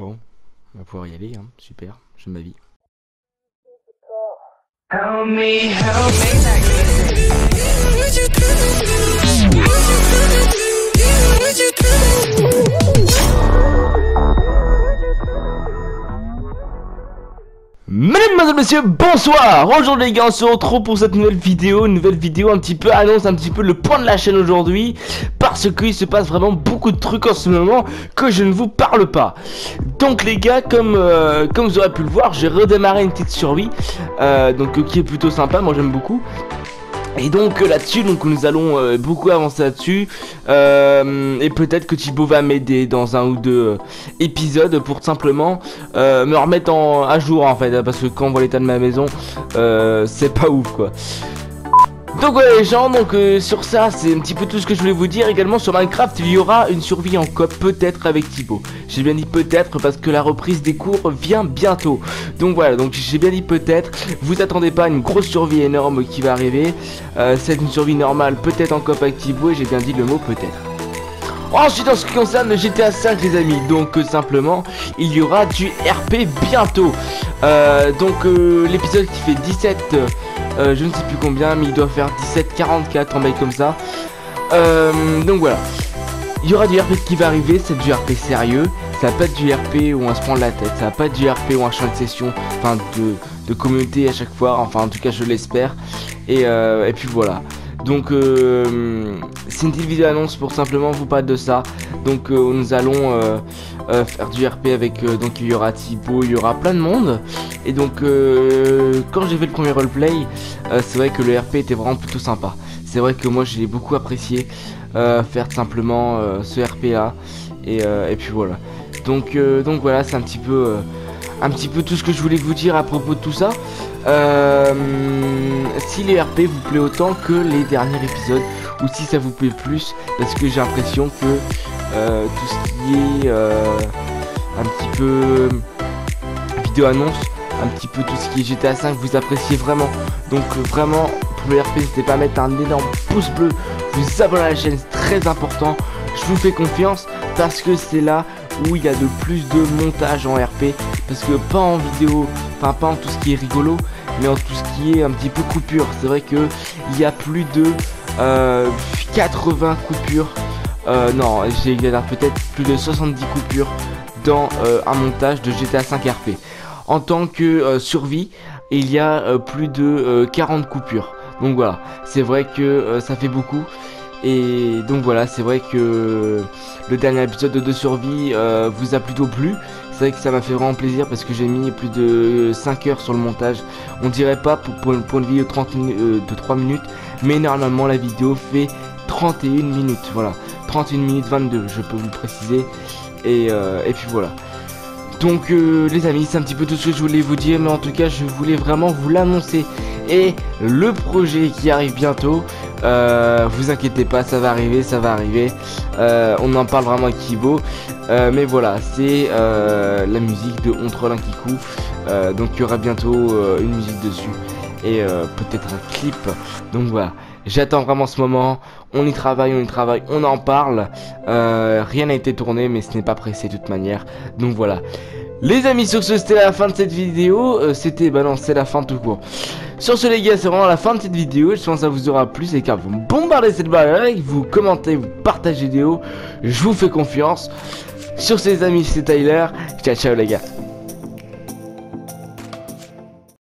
Bon, on va pouvoir y aller, hein. super, j'aime ma vie. Help me, help me. Mesdames, Mesdemoiselles, Messieurs, bonsoir. Aujourd'hui les gars, on se retrouve pour cette nouvelle vidéo, une nouvelle vidéo un petit peu annonce un petit peu le point de la chaîne aujourd'hui Parce qu'il se passe vraiment beaucoup de trucs en ce moment que je ne vous parle pas. Donc les gars, comme, euh, comme vous aurez pu le voir, j'ai redémarré une petite survie euh, Donc euh, qui est plutôt sympa, moi j'aime beaucoup et donc euh, là-dessus, donc nous allons euh, beaucoup avancer là-dessus. Euh, et peut-être que Thibaut va m'aider dans un ou deux épisodes pour simplement me remettre en, à jour en fait. Parce que quand on voit l'état de ma maison, c'est pas ouf quoi. Donc voilà les gens, donc euh, sur ça c'est un petit peu tout ce que je voulais vous dire. Également sur Minecraft il y aura une survie en cop peut-être avec Thibaut. J'ai bien dit peut-être parce que la reprise des cours vient bientôt. Donc voilà donc j'ai bien dit peut-être. Vous attendez pas une grosse survie énorme qui va arriver. Euh, C'est une survie normale peut-être en cop avec Thibaut et j'ai bien dit le mot peut-être. Ensuite en ce qui concerne le GTA 5 les amis donc euh, simplement il y aura du RP bientôt. Donc l'épisode qui fait 17 euh, je ne sais plus combien mais il doit faire 17 44 en bail comme ça. Euh, Donc voilà. Il y aura du RP qui va arriver, c'est du RP sérieux, ça va pas être du RP où on va se prendre la tête, ça va pas être du RP où on change de session, enfin de, de communauté à chaque fois, enfin en tout cas je l'espère, et, euh, et puis voilà. Donc euh, c'est une petite vidéo annonce pour simplement vous parler de ça. Donc euh, nous allons euh, euh, faire du RP avec donc il y aura Thibaut, il y aura plein de monde. Et donc quand j'ai fait le premier roleplay, c'est vrai que le RP était vraiment plutôt sympa. C'est vrai que moi j'ai beaucoup apprécié faire simplement ce RP là. Et, et puis voilà. Donc donc voilà c'est un petit peu un petit peu tout ce que je voulais vous dire à propos de tout ça. Euh, si les RP vous plaît autant que les derniers épisodes ou si ça vous plaît plus parce que j'ai l'impression que euh, tout ce qui est euh, un petit peu vidéo annonce un petit peu tout ce qui est GTA 5 vous appréciez vraiment. Donc vraiment pour le RP n'hésitez pas à mettre un énorme pouce bleu vous abonner à la chaîne c'est très important. Je vous fais confiance parce que c'est là où il y a de plus de montage en RP parce que pas en vidéo enfin pas en tout ce qui est rigolo mais en tout ce qui est un petit peu coupure. C'est vrai que il y a plus de euh, 80 coupures. Euh, non j'exagère peut-être plus de 70 coupures dans euh, un montage de GTA 5 RP en tant que euh, survie il y a euh, plus de euh, 40 coupures. Donc voilà c'est vrai que euh, ça fait beaucoup et donc voilà c'est vrai que le dernier épisode de, survie euh, vous a plutôt plu. C'est vrai que ça m'a fait vraiment plaisir parce que j'ai mis plus de 5 heures sur le montage. On dirait pas pour, une- vidéo 30 minu- euh, de 3 minutes mais normalement la vidéo fait 31 minutes voilà. 31 minutes 22 je peux vous préciser. Euh, et puis voilà donc euh, les amis c'est un petit peu tout ce que je voulais vous dire mais en tout cas je voulais vraiment vous l'annoncer. Et le projet qui arrive bientôt euh, vous inquiétez pas ça va arriver ça va arriver. Euh, on en parle vraiment avec Kibo mais voilà c'est la musique de On Troll Kikou donc il y aura bientôt une musique dessus. Et peut-être un clip. Donc voilà J'attends vraiment ce moment, on y travaille, on y travaille, on en parle. Euh, rien n'a été tourné, mais ce n'est pas pressé de toute manière. Donc voilà. Les amis, sur ce, c'était la fin de cette vidéo. Euh, c'était, bah non, c'est la fin tout court. Sur ce, les gars, c'est vraiment la fin de cette vidéo. Je pense que ça vous aura plu. C'est car vous bombardez cette barre vous commentez, vous partagez les vidéos. Je vous fais confiance. Sur ces amis, c'est Tyler. Ciao, ciao, les gars.